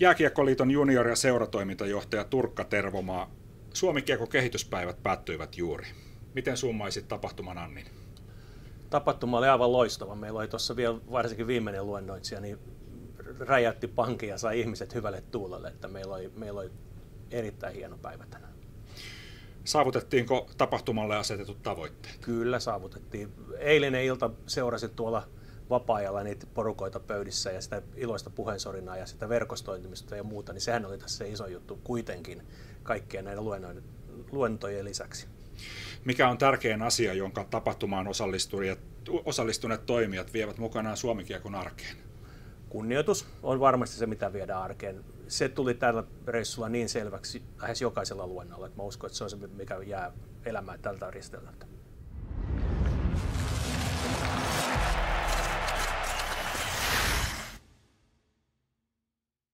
Jääkiekkoliiton junior- ja seuratoimintajohtaja Turkka Tervomaa. Suomi-kiekko kehityspäivät päättyivät juuri. Miten summaisit tapahtuman Annin? Tapahtuma oli aivan loistava. Meillä oli tuossa vielä varsinkin viimeinen luennoitsija, niin räjäytti pankin ja sai ihmiset hyvälle tuulelle, että meillä oli, meillä oli erittäin hieno päivä tänään. Saavutettiinko tapahtumalle asetetut tavoitteet? Kyllä saavutettiin. Eilinen ilta seurasin tuolla vapaa-ajalla niitä porukoita pöydissä ja sitä iloista puheensorinaa ja sitä verkostointimista ja muuta, niin sehän oli tässä se iso juttu kuitenkin kaikkien näiden luentojen lisäksi. Mikä on tärkein asia, jonka tapahtumaan osallistuneet, osallistuneet toimijat vievät mukanaan Suomikiekon arkeen? Kunnioitus on varmasti se, mitä viedään arkeen. Se tuli tällä reissulla niin selväksi lähes jokaisella luennolla, että mä uskon, että se on se, mikä jää elämään tältä ristelmältä.